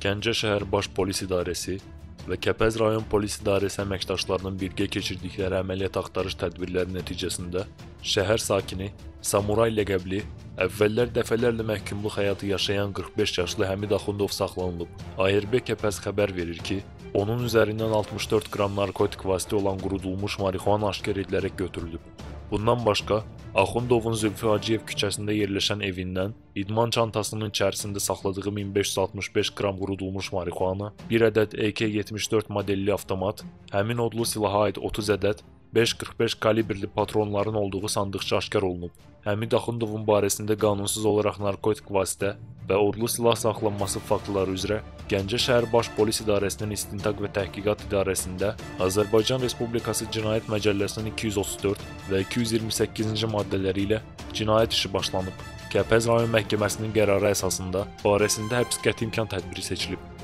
Gəncə şəhər Baş Polis İdarəsi və Kəpəz rayon Polis İdarəsi əməkdaşlarının birgə keçirdikləri əməliyyat axtarış tədbirləri nəticəsində şəhər sakini Samuray ləqəbli əvvəllər dəfələrlə məhkumluq həyatı yaşayan 45 yaşlı Həmid Axundov saxlanılıb. ARB Kəpəz xəbər verir ki, onun üzərindən 64 qram narkotik vasitə olan qurudulmuş marixuana aşkar edilərək götürülüb. Bundan başqa, Axundovun Zülfü Hacıyev küçəsində yerləşən evindən idman çantasının içərisində saxladığı 1565 qram qurudulmuş marixuana, 1 ədəd AK-74 modelli avtomat, həmin odlu silaha aid 30 ədəd 5.45 kalibrli patronların olduğu sandıqça aşkar olunub. Həmid Axundovun barəsində qanunsuz olaraq narkotik vasitə və odlu silah saxlanması faktları üzrə Gəncə şəhər Baş Polis İdarəsinin İstintaq və Təhqiqat İdarəsində Azərbaycan Respublikası Cinayət Məcəlləsinin 234 və 228-ci maddələri ilə cinayət işi başlanıb. Kəpəz rayon məhkəməsinin qərarı əsasında barəsində həbs qəti imkan tədbiri seçilib.